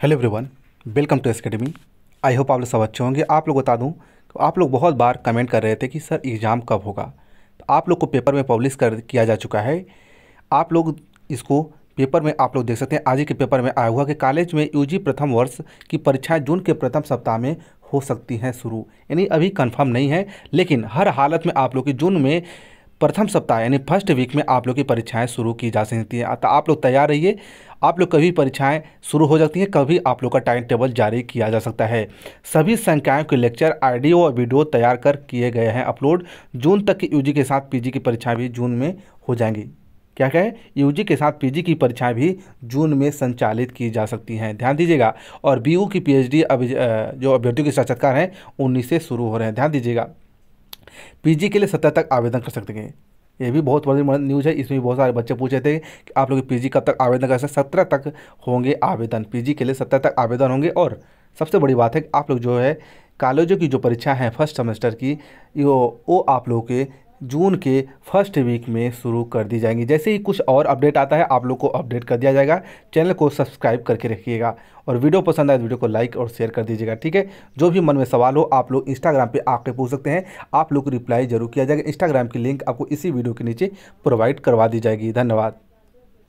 Hello everyone welcome to academy I hope आप लोग सब अच्छे होंगे। आप लोग बता दूँ तो आप लोग बहुत बार कमेंट कर रहे थे कि, सर एग्ज़ाम कब होगा? तो आप लोग को पेपर में पब्लिश कर, किया जा चुका है। आप लोग इसको पेपर में आप लोग देख सकते हैं। आज के पेपर में आया हुआ कि कॉलेज में यूजी प्रथम वर्ष की परीक्षाएँ जून के प्रथम सप्ताह में हो सकती हैं शुरू। यानी अभी कन्फर्म नहीं है, लेकिन हर हालत में आप लोग की जून में प्रथम सप्ताह, यानी फ़र्स्ट वीक में आप लोग की परीक्षाएँ शुरू की जा सकती हैं। तो आप लोग तैयार रहिए। आप लोग कभी परीक्षाएँ शुरू हो जाती हैं, कभी आप लोग का टाइम टेबल जारी किया जा सकता है। सभी संख्याओं के लेक्चर ऑडियो और वीडियो तैयार कर किए गए हैं। अपलोड जून तक की यूजी के साथ पीजी की परीक्षाएँ भी जून में हो जाएँगी। क्या कहें यूजी के साथ पीजी की परीक्षाएँ भी जून में संचालित की जा सकती हैं। ध्यान दीजिएगा, और बीयू की पीएचडी अभी जो अभ्यर्थियों के साक्षात्कार हैं उन्नीस से शुरू हो रहे हैं। ध्यान दीजिएगा, पीजी के लिए सत्रह तक आवेदन कर सकते हैं। ये भी बहुत बड़ी न्यूज़ है। इसमें भी बहुत सारे बच्चे पूछे थे कि आप लोग पीजी कब तक आवेदन कर सकते सत्रह तक होंगे आवेदन। पीजी के लिए सत्रह तक आवेदन होंगे। और सबसे बड़ी बात है कि आप लोग जो है, कॉलेजों की जो परीक्षा है फ़र्स्ट सेमेस्टर की वो वो आप लोगों के जून के फ़र्स्ट वीक में शुरू कर दी जाएँगी। जैसे ही कुछ और अपडेट आता है, आप लोग को अपडेट कर दिया जाएगा। चैनल को सब्सक्राइब करके रखिएगा और वीडियो पसंद आए तो वीडियो को लाइक और शेयर कर दीजिएगा, ठीक है? जो भी मन में सवाल हो, आप लोग इंस्टाग्राम पे आके पूछ सकते हैं। आप लोग को रिप्लाई ज़रूर किया जाएगा। इंस्टाग्राम की लिंक आपको इसी वीडियो के नीचे प्रोवाइड करवा दी जाएगी। धन्यवाद।